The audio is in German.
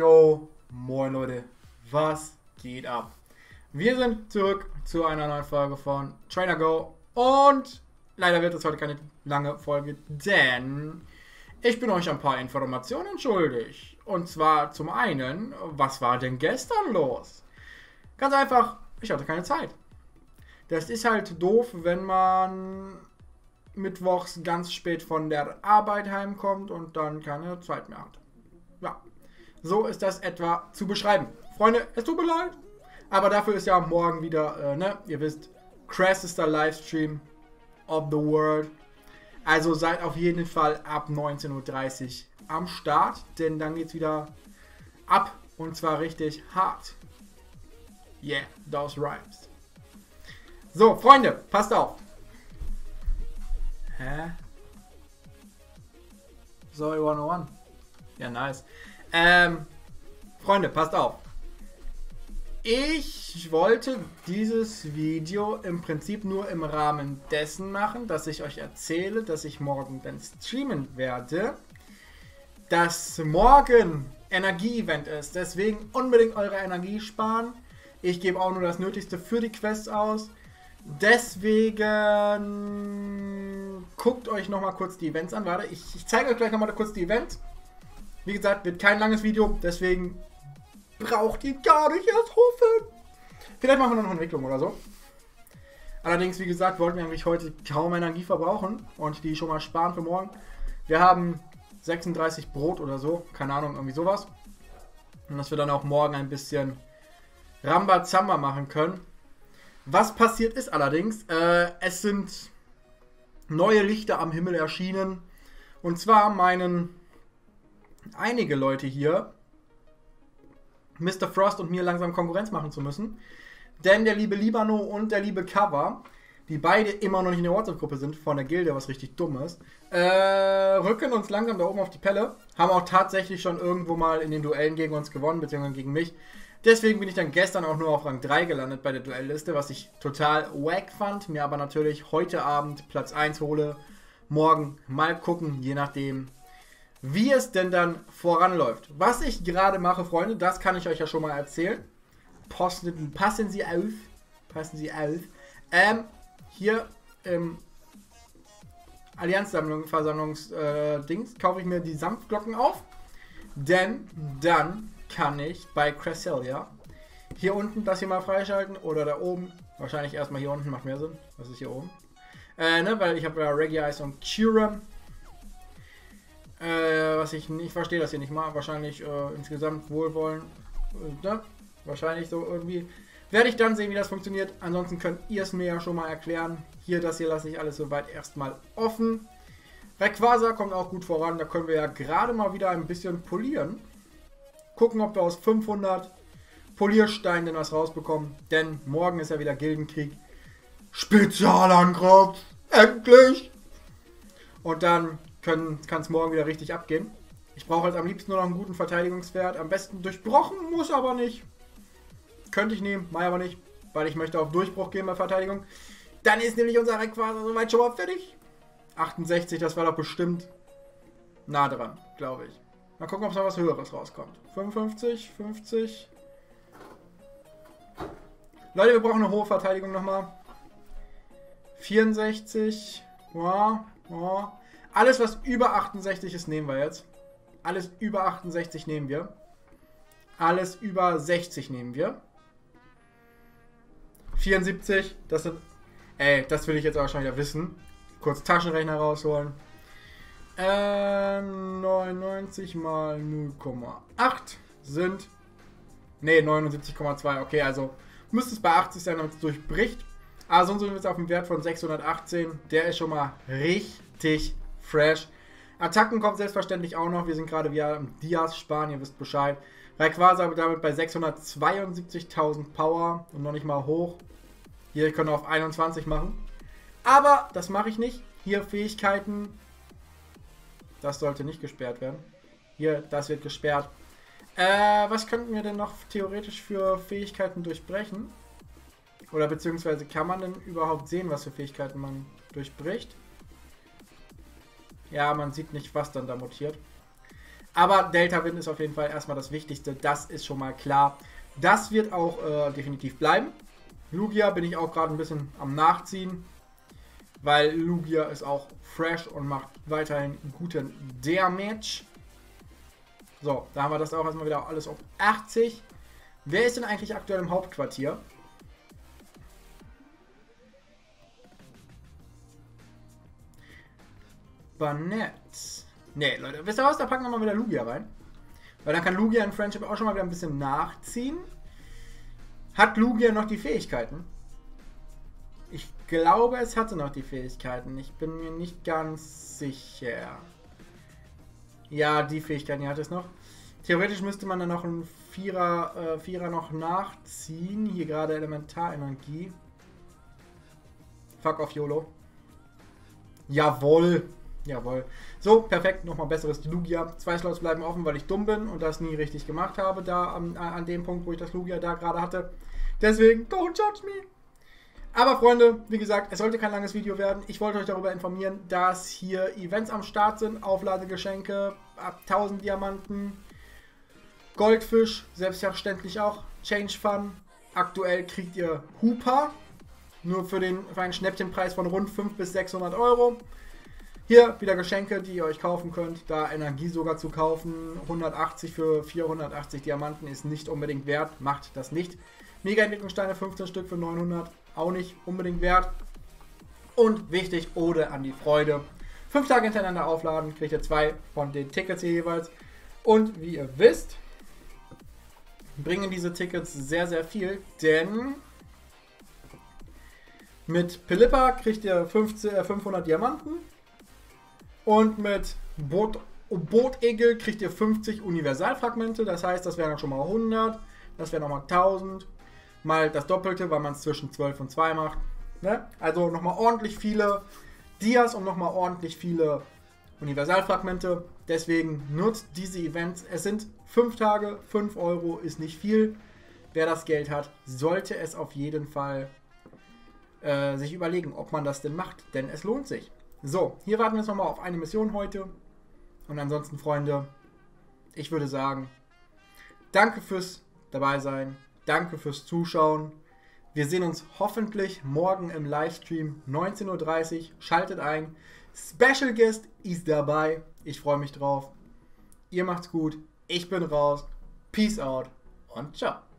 Yo, moin Leute, was geht ab? Wir sind zurück zu einer neuen Folge von Trainer Go und leider wird es heute keine lange Folge, denn ich bin euch ein paar Informationen schuldig. Und zwar zum einen, was war denn gestern los? Ganz einfach, ich hatte keine Zeit. Das ist halt doof, wenn man mittwochs ganz spät von der Arbeit heimkommt und dann keine Zeit mehr hat. So ist das etwa zu beschreiben. Freunde, es tut mir leid. Aber dafür ist ja morgen wieder, äh, ne, ihr wisst, krassester Livestream of the world. Also seid auf jeden Fall ab 19.30 Uhr am Start, denn dann geht's wieder ab und zwar richtig hart. Yeah, those rhymes. So, Freunde, passt auf. Hä? Sorry 101. Ja, nice. Ähm, Freunde, passt auf. Ich wollte dieses Video im Prinzip nur im Rahmen dessen machen, dass ich euch erzähle, dass ich morgen dann streamen werde. Dass morgen Energie-Event ist. Deswegen unbedingt eure Energie sparen. Ich gebe auch nur das Nötigste für die Quests aus. Deswegen guckt euch nochmal kurz die Events an. Warte, ich, ich zeige euch gleich nochmal kurz die Events. Wie gesagt, wird kein langes Video, deswegen braucht ihr gar nicht erst hoffen. Vielleicht machen wir noch eine Entwicklung oder so. Allerdings, wie gesagt, wollten wir eigentlich heute kaum Energie verbrauchen und die schon mal sparen für morgen. Wir haben 36 Brot oder so, keine Ahnung, irgendwie sowas. Und dass wir dann auch morgen ein bisschen Rambazamba machen können. Was passiert ist allerdings, äh, es sind neue Lichter am Himmel erschienen. Und zwar meinen einige Leute hier, Mr. Frost und mir langsam Konkurrenz machen zu müssen. Denn der liebe Libano und der liebe Cover, die beide immer noch nicht in der WhatsApp-Gruppe sind, von der Gilde, was richtig dumm ist, äh, rücken uns langsam da oben auf die Pelle. Haben auch tatsächlich schon irgendwo mal in den Duellen gegen uns gewonnen, beziehungsweise gegen mich. Deswegen bin ich dann gestern auch nur auf Rang 3 gelandet bei der Duellliste, was ich total wack fand. Mir aber natürlich heute Abend Platz 1 hole. Morgen mal gucken, je nachdem, wie es denn dann voranläuft. Was ich gerade mache, Freunde, das kann ich euch ja schon mal erzählen. Posten, passen Sie auf. Passen Sie auf. Ähm, hier im Allianzsammlung, Versammlungsdings, äh, kaufe ich mir die Sanftglocken auf. Denn dann kann ich bei Cresselia hier unten das hier mal freischalten oder da oben. Wahrscheinlich erstmal hier unten, macht mehr Sinn. Was ist hier oben? Äh, ne, weil ich habe ja Reggie Ice und Cura äh, was ich nicht verstehe, das hier nicht mal. Wahrscheinlich äh, insgesamt Wohlwollen. Äh, ne? Wahrscheinlich so irgendwie. Werde ich dann sehen, wie das funktioniert. Ansonsten könnt ihr es mir ja schon mal erklären. Hier, das hier lasse ich alles soweit erstmal offen. Rayquaza kommt auch gut voran. Da können wir ja gerade mal wieder ein bisschen polieren. Gucken, ob wir aus 500 Poliersteinen denn was rausbekommen. Denn morgen ist ja wieder Gildenkrieg. Spezialangriff! Endlich! Und dann kann es morgen wieder richtig abgehen. Ich brauche halt am liebsten nur noch einen guten Verteidigungswert. Am besten durchbrochen, muss aber nicht. Könnte ich nehmen, mal aber nicht, weil ich möchte auf Durchbruch gehen bei Verteidigung. Dann ist nämlich unser Rayquaza soweit schon mal fertig. 68, das war doch bestimmt nah dran, glaube ich. Mal gucken, ob noch was Höheres rauskommt. 55, 50. Leute, wir brauchen eine hohe Verteidigung nochmal. 64. Ja, ja. Alles, was über 68 ist, nehmen wir jetzt. Alles über 68 nehmen wir. Alles über 60 nehmen wir. 74, das sind. Ey, das will ich jetzt aber schon wieder wissen. Kurz Taschenrechner rausholen. Äh, 99 mal 0,8 sind. Ne, 79,2. Okay, also müsste es bei 80 sein, damit es durchbricht. Also sind wir jetzt auf dem Wert von 618. Der ist schon mal richtig fresh. Attacken kommt selbstverständlich auch noch. Wir sind gerade wieder im Diaz sparen, ihr wisst Bescheid. Rayquaza damit bei 672.000 Power und noch nicht mal hoch. Hier können wir auf 21 machen. Aber das mache ich nicht. Hier Fähigkeiten. Das sollte nicht gesperrt werden. Hier, das wird gesperrt. Äh, was könnten wir denn noch theoretisch für Fähigkeiten durchbrechen? Oder beziehungsweise kann man denn überhaupt sehen, was für Fähigkeiten man durchbricht? Ja, man sieht nicht, was dann da mutiert. Aber Delta Wind ist auf jeden Fall erstmal das Wichtigste. Das ist schon mal klar. Das wird auch äh, definitiv bleiben. Lugia bin ich auch gerade ein bisschen am Nachziehen. Weil Lugia ist auch fresh und macht weiterhin guten Damage. So, da haben wir das auch erstmal wieder alles auf 80. Wer ist denn eigentlich aktuell im Hauptquartier? Banett. Ne, Leute, wisst ihr was? Da packen wir mal wieder Lugia rein. Weil dann kann Lugia in Friendship auch schon mal wieder ein bisschen nachziehen. Hat Lugia noch die Fähigkeiten? Ich glaube, es hatte noch die Fähigkeiten. Ich bin mir nicht ganz sicher. Ja, die Fähigkeiten, die hat es noch. Theoretisch müsste man dann noch einen Vierer, äh, Vierer noch nachziehen. Hier gerade Elementarenergie. Fuck off YOLO. Jawohl. Jawohl. So, perfekt. Nochmal besseres Lugia. Zwei Slots bleiben offen, weil ich dumm bin und das nie richtig gemacht habe, da an, an dem Punkt, wo ich das Lugia da gerade hatte. Deswegen, don't judge me. Aber Freunde, wie gesagt, es sollte kein langes Video werden. Ich wollte euch darüber informieren, dass hier Events am Start sind. Aufladegeschenke ab 1000 Diamanten. Goldfisch, selbstverständlich auch. Change Fun. Aktuell kriegt ihr Hooper. Nur für, den, für einen Schnäppchenpreis von rund 500 bis 600 Euro. Hier wieder Geschenke, die ihr euch kaufen könnt. Da Energie sogar zu kaufen. 180 für 480 Diamanten ist nicht unbedingt wert. Macht das nicht. Mega-Entwicklungssteine 15 Stück für 900. Auch nicht unbedingt wert. Und wichtig, Ode an die Freude. Fünf Tage hintereinander aufladen, kriegt ihr zwei von den Tickets hier jeweils. Und wie ihr wisst, bringen diese Tickets sehr, sehr viel, denn mit Pilippa kriegt ihr 15, äh, 500 Diamanten. Und mit Boot, Bootegel kriegt ihr 50 Universalfragmente. Das heißt, das wären dann schon mal 100. Das wären nochmal 1000. Mal das Doppelte, weil man es zwischen 12 und 2 macht. Ne? Also nochmal ordentlich viele Dias und nochmal ordentlich viele Universalfragmente. Deswegen nutzt diese Events. Es sind 5 Tage, 5 Euro ist nicht viel. Wer das Geld hat, sollte es auf jeden Fall äh, sich überlegen, ob man das denn macht. Denn es lohnt sich. So, hier warten wir jetzt nochmal auf eine Mission heute. Und ansonsten, Freunde, ich würde sagen, danke fürs dabei sein. Danke fürs Zuschauen. Wir sehen uns hoffentlich morgen im Livestream 19.30 Uhr. Schaltet ein. Special Guest ist dabei. Ich freue mich drauf. Ihr macht's gut. Ich bin raus. Peace out und ciao.